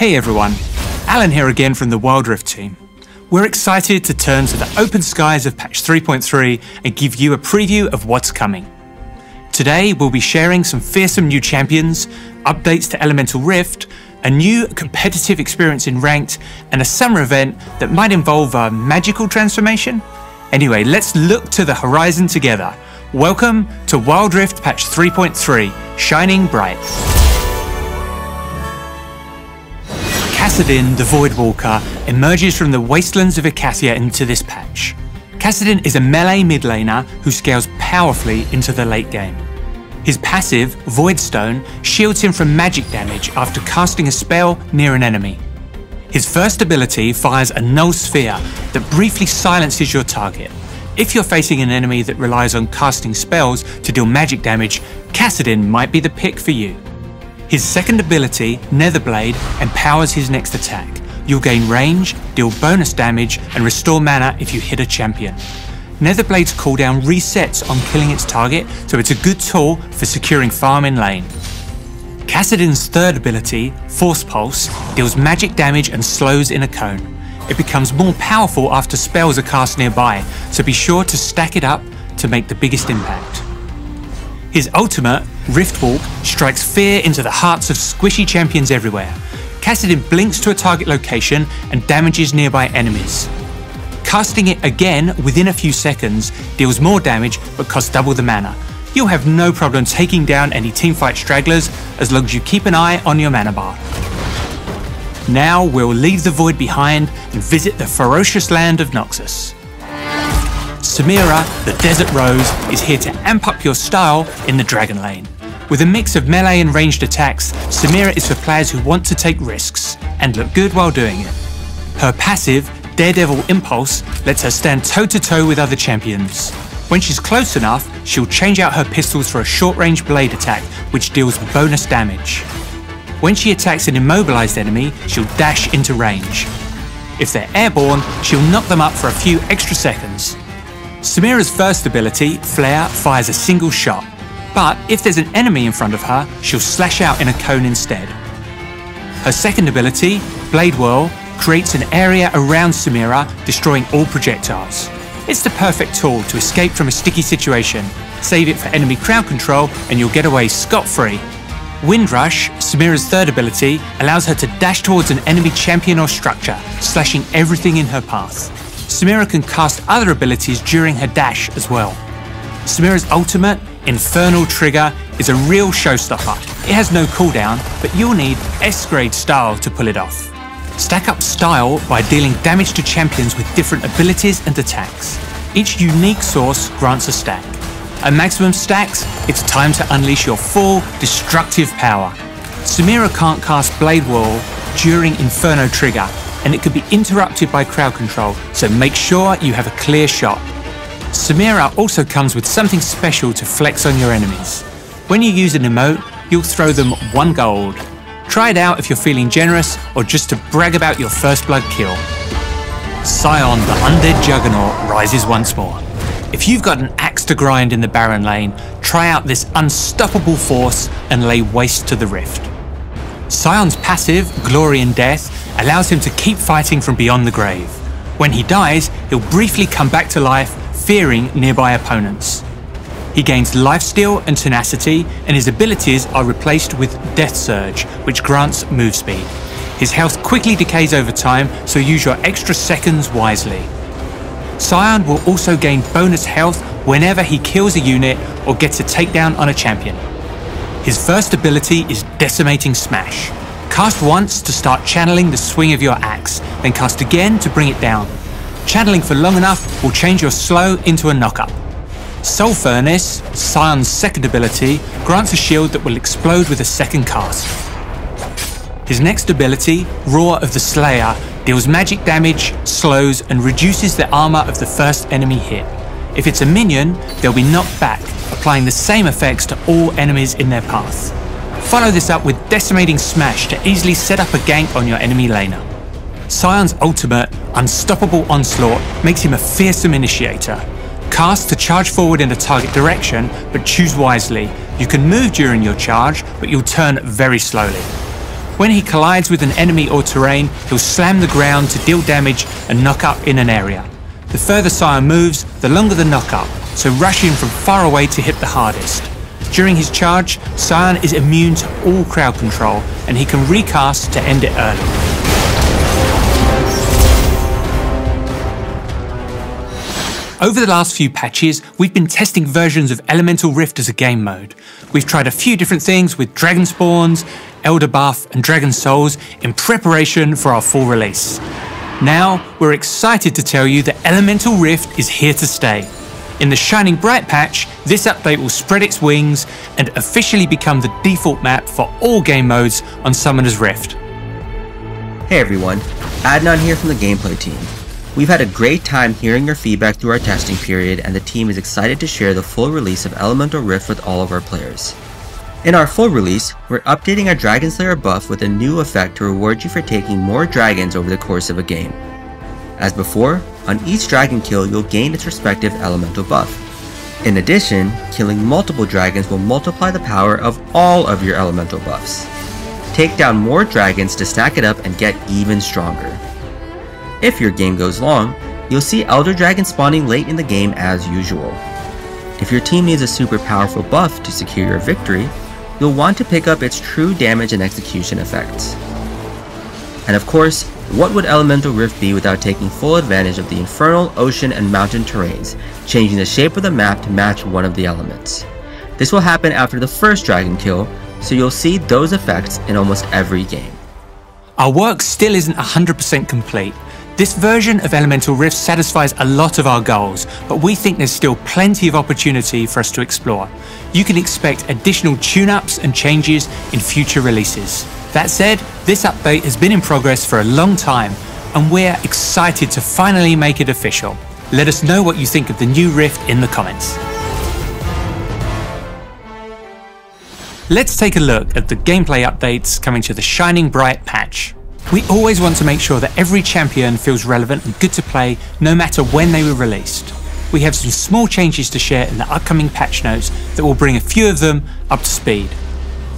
Hey everyone, Alan here again from the Wild Rift team. We're excited to turn to the open skies of patch 3.3 and give you a preview of what's coming. Today we'll be sharing some fearsome new champions, updates to Elemental Rift, a new competitive experience in Ranked, and a summer event that might involve a magical transformation? Anyway, let's look to the horizon together. Welcome to Wild Rift patch 3.3, Shining Bright. Kassadin the Voidwalker emerges from the wastelands of Icathia into this patch. Kassadin is a melee mid laner who scales powerfully into the late game. His passive, Voidstone, shields him from magic damage after casting a spell near an enemy. His first ability fires a null sphere that briefly silences your target. If you're facing an enemy that relies on casting spells to deal magic damage, Kassadin might be the pick for you. His second ability, Netherblade, empowers his next attack. You'll gain range, deal bonus damage, and restore mana if you hit a champion. Netherblade's cooldown resets on killing its target, so it's a good tool for securing farm in lane. Kassadin's third ability, Force Pulse, deals magic damage and slows in a cone. It becomes more powerful after spells are cast nearby, so be sure to stack it up to make the biggest impact. His ultimate, Riftwalk, strikes fear into the hearts of squishy champions everywhere. Kassadin blinks to a target location and damages nearby enemies. Casting it again within a few seconds deals more damage but costs double the mana. You'll have no problem taking down any teamfight stragglers as long as you keep an eye on your mana bar. Now we'll leave the void behind and visit the ferocious land of Noxus. Samira, the Desert Rose, is here to amp up your style in the Dragon Lane. With a mix of melee and ranged attacks, Samira is for players who want to take risks and look good while doing it. Her passive, Daredevil Impulse, lets her stand toe to toe with other champions. When she's close enough, she'll change out her pistols for a short range blade attack, which deals bonus damage. When she attacks an immobilized enemy, she'll dash into range. If they're airborne, she'll knock them up for a few extra seconds. Samira's first ability, Flare, fires a single shot, but if there's an enemy in front of her, she'll slash out in a cone instead. Her second ability, Blade Whirl, creates an area around Samira, destroying all projectiles. It's the perfect tool to escape from a sticky situation. Save it for enemy crowd control and you'll get away scot-free. Windrush, Samira's third ability, allows her to dash towards an enemy champion or structure, slashing everything in her path. Samira can cast other abilities during her dash as well. Samira's ultimate, Infernal Trigger, is a real showstopper. It has no cooldown, but you'll need S-grade style to pull it off. Stack up style by dealing damage to champions with different abilities and attacks. Each unique source grants a stack. At maximum stacks, it's time to unleash your full destructive power. Samira can't cast Blade Whirl during Infernal Trigger, and it could be interrupted by crowd control, so make sure you have a clear shot. Samira also comes with something special to flex on your enemies. When you use an emote, you'll throw them one gold. Try it out if you're feeling generous or just to brag about your first blood kill. Sion the Undead Juggernaut rises once more. If you've got an axe to grind in the Baron lane, try out this unstoppable force and lay waste to the rift. Sion's passive, Glory in Death, allows him to keep fighting from beyond the grave. When he dies, he'll briefly come back to life, fearing nearby opponents. He gains lifesteal and tenacity, and his abilities are replaced with Death Surge, which grants move speed. His health quickly decays over time, so use your extra seconds wisely. Sion will also gain bonus health whenever he kills a unit or gets a takedown on a champion. His first ability is Decimating Smash. Cast once to start channeling the swing of your axe, then cast again to bring it down. Channeling for long enough will change your slow into a knockup. Soul Furnace, Sion's second ability, grants a shield that will explode with a second cast. His next ability, Roar of the Slayer, deals magic damage, slows, and reduces the armor of the first enemy hit. If it's a minion, they'll be knocked back, applying the same effects to all enemies in their path. Follow this up with Decimating Smash to easily set up a gank on your enemy laner. Sion's ultimate, Unstoppable Onslaught, makes him a fearsome initiator. Cast to charge forward in a target direction, but choose wisely. You can move during your charge, but you'll turn very slowly. When he collides with an enemy or terrain, he'll slam the ground to deal damage and knock up in an area. The further Sion moves, the longer the knock up, so rush in from far away to hit the hardest. During his charge, Sion is immune to all crowd control, and he can recast to end it early. Over the last few patches, we've been testing versions of Elemental Rift as a game mode. We've tried a few different things with Dragon Spawns, Elder Buff, and Dragon Souls in preparation for our full release. Now, we're excited to tell you that Elemental Rift is here to stay. In the Shining Bright patch, this update will spread its wings and officially become the default map for all game modes on Summoner's Rift. Hey everyone, Adnan here from the gameplay team. We've had a great time hearing your feedback through our testing period and the team is excited to share the full release of Elemental Rift with all of our players. In our full release, we're updating our Dragon Slayer buff with a new effect to reward you for taking more dragons over the course of a game. As before, on each dragon kill you'll gain its respective elemental buff. In addition, killing multiple dragons will multiply the power of all of your elemental buffs. Take down more dragons to stack it up and get even stronger. If your game goes long, you'll see Elder Dragon spawning late in the game as usual. If your team needs a super powerful buff to secure your victory, you'll want to pick up its true damage and execution effects. And of course, what would Elemental Rift be without taking full advantage of the infernal, ocean, and mountain terrains, changing the shape of the map to match one of the elements. This will happen after the first dragon kill, so you'll see those effects in almost every game. Our work still isn't 100% complete, this version of Elemental Rift satisfies a lot of our goals, but we think there's still plenty of opportunity for us to explore. You can expect additional tune-ups and changes in future releases. That said, this update has been in progress for a long time, and we're excited to finally make it official. Let us know what you think of the new Rift in the comments. Let's take a look at the gameplay updates coming to the Shining Bright patch. We always want to make sure that every champion feels relevant and good to play no matter when they were released. We have some small changes to share in the upcoming patch notes that will bring a few of them up to speed.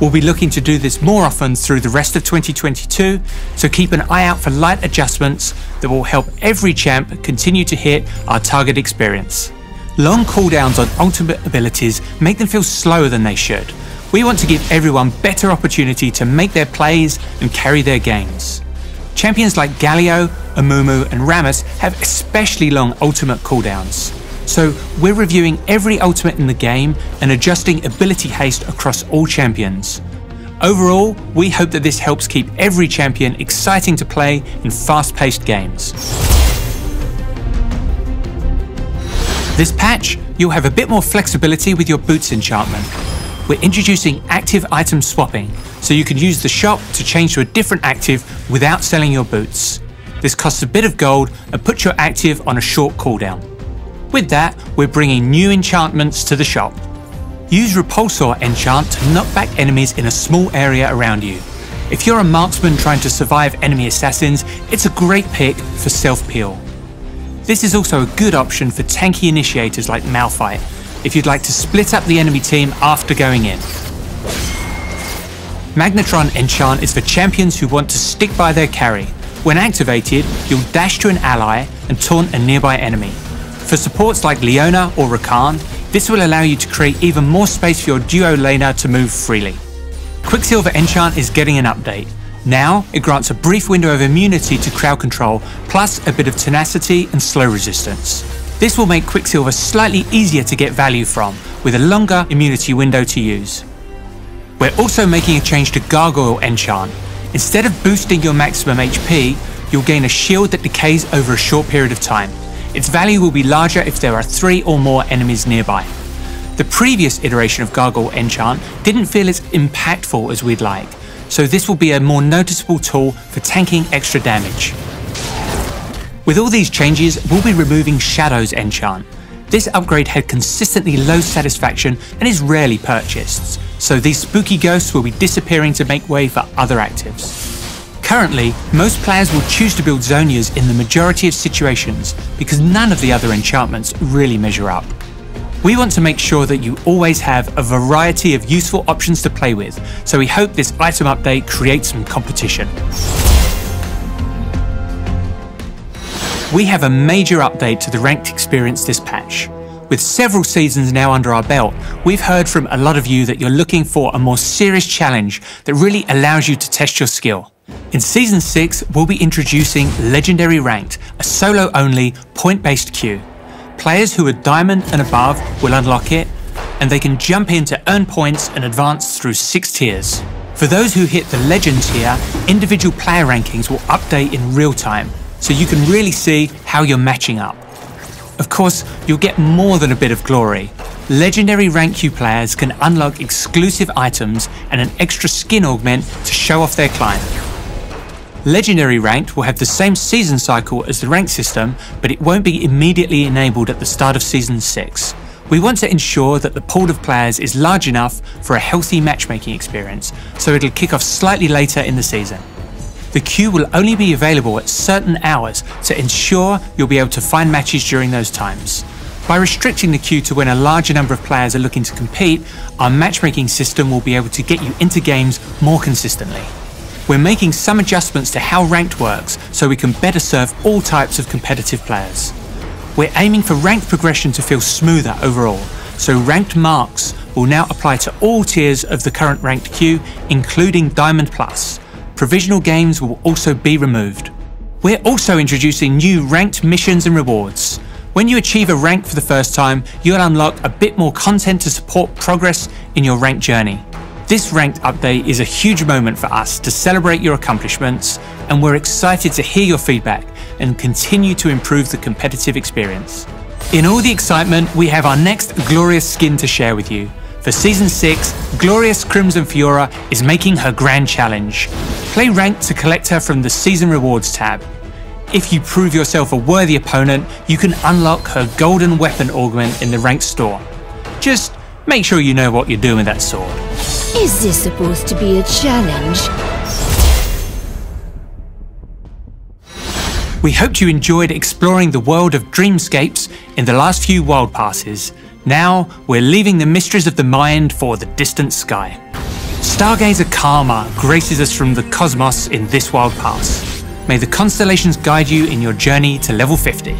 We'll be looking to do this more often through the rest of 2022, so keep an eye out for light adjustments that will help every champ continue to hit our target experience. Long cooldowns on ultimate abilities make them feel slower than they should, we want to give everyone better opportunity to make their plays and carry their games. Champions like Galio, Amumu and Rammus have especially long ultimate cooldowns. So we're reviewing every ultimate in the game and adjusting ability haste across all champions. Overall, we hope that this helps keep every champion exciting to play in fast-paced games. This patch, you'll have a bit more flexibility with your boots enchantment, we're introducing active item swapping, so you can use the shop to change to a different active without selling your boots. This costs a bit of gold and puts your active on a short cooldown. With that, we're bringing new enchantments to the shop. Use Repulsor enchant to knock back enemies in a small area around you. If you're a marksman trying to survive enemy assassins, it's a great pick for self-peel. This is also a good option for tanky initiators like Malphite, if you'd like to split up the enemy team after going in. Magnetron Enchant is for champions who want to stick by their carry. When activated, you'll dash to an ally and taunt a nearby enemy. For supports like Leona or Rakan, this will allow you to create even more space for your duo laner to move freely. Quicksilver Enchant is getting an update. Now, it grants a brief window of immunity to crowd control, plus a bit of tenacity and slow resistance. This will make Quicksilver slightly easier to get value from, with a longer immunity window to use. We're also making a change to Gargoyle Enchant. Instead of boosting your maximum HP, you'll gain a shield that decays over a short period of time. Its value will be larger if there are three or more enemies nearby. The previous iteration of Gargoyle Enchant didn't feel as impactful as we'd like, so this will be a more noticeable tool for tanking extra damage. With all these changes, we'll be removing Shadow's Enchant. This upgrade had consistently low satisfaction and is rarely purchased, so these spooky ghosts will be disappearing to make way for other actives. Currently, most players will choose to build Zhonya's in the majority of situations because none of the other enchantments really measure up. We want to make sure that you always have a variety of useful options to play with, so we hope this item update creates some competition. We have a major update to the ranked experience this patch. With several seasons now under our belt, we've heard from a lot of you that you're looking for a more serious challenge that really allows you to test your skill. In Season 6, we'll be introducing Legendary Ranked, a solo only, point based queue. Players who are Diamond and above will unlock it, and they can jump in to earn points and advance through six tiers. For those who hit the Legend tier, individual player rankings will update in real time, so you can really see how you're matching up. Of course, you'll get more than a bit of glory. Legendary Rank Q players can unlock exclusive items and an extra skin augment to show off their climb. Legendary Ranked will have the same season cycle as the rank system, but it won't be immediately enabled at the start of Season 6. We want to ensure that the pool of players is large enough for a healthy matchmaking experience, so it'll kick off slightly later in the season. The queue will only be available at certain hours to ensure you'll be able to find matches during those times. By restricting the queue to when a larger number of players are looking to compete, our matchmaking system will be able to get you into games more consistently. We're making some adjustments to how ranked works so we can better serve all types of competitive players. We're aiming for ranked progression to feel smoother overall, so ranked marks will now apply to all tiers of the current ranked queue, including Diamond Plus. Provisional games will also be removed. We're also introducing new ranked missions and rewards. When you achieve a rank for the first time, you'll unlock a bit more content to support progress in your rank journey. This ranked update is a huge moment for us to celebrate your accomplishments, and we're excited to hear your feedback and continue to improve the competitive experience. In all the excitement, we have our next glorious skin to share with you. For Season 6, Glorious Crimson Fiora is making her grand challenge. Play ranked to collect her from the Season Rewards tab. If you prove yourself a worthy opponent, you can unlock her golden weapon augment in the ranked store. Just make sure you know what you're doing with that sword. Is this supposed to be a challenge? We hoped you enjoyed exploring the world of Dreamscapes in the last few Wild Passes. Now, we're leaving the mysteries of the mind for the distant sky. Stargazer Karma graces us from the cosmos in this Wild Pass. May the constellations guide you in your journey to level 50.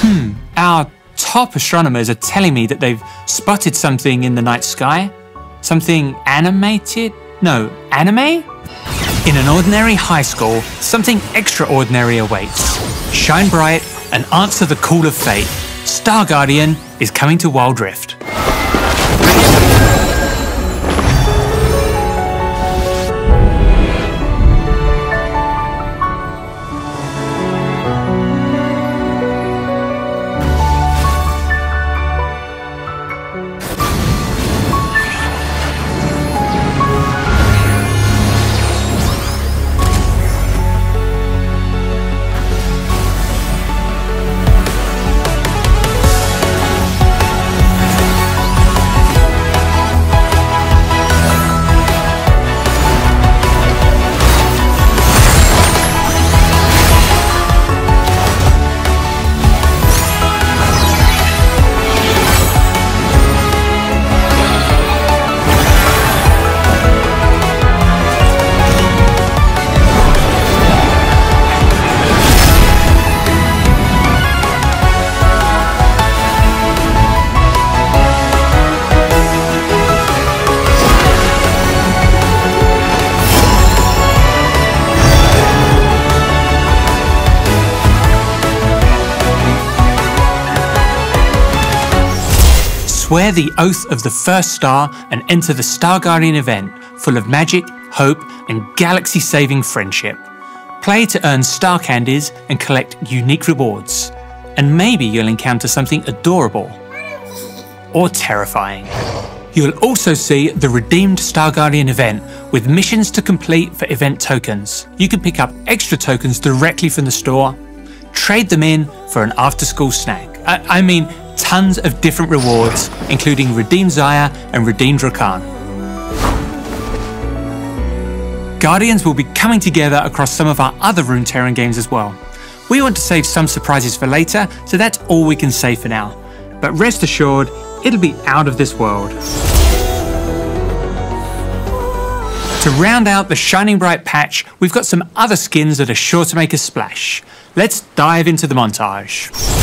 Hmm, our top astronomers are telling me that they've spotted something in the night sky. Something animated? No, anime? In an ordinary high school, something extraordinary awaits. Shine bright and answer the call of fate. Star Guardian is coming to Wild Rift. Swear the oath of the first star and enter the Star Guardian event, full of magic, hope, and galaxy saving friendship. Play to earn star candies and collect unique rewards. And maybe you'll encounter something adorable or terrifying. You'll also see the Redeemed Star Guardian event with missions to complete for event tokens. You can pick up extra tokens directly from the store, trade them in for an after school snack. I, I mean, tons of different rewards, including Redeemed Xayah and Redeemed Rakan. Guardians will be coming together across some of our other Runeterran games as well. We want to save some surprises for later, so that's all we can say for now. But rest assured, it'll be out of this world. To round out the Shining Bright patch, we've got some other skins that are sure to make a splash. Let's dive into the montage.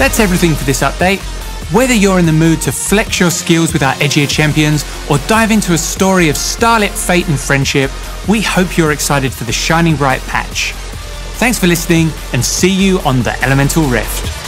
That's everything for this update. Whether you're in the mood to flex your skills with our edgier champions or dive into a story of starlit fate and friendship, we hope you're excited for the Shining Bright patch. Thanks for listening and see you on the Elemental Rift.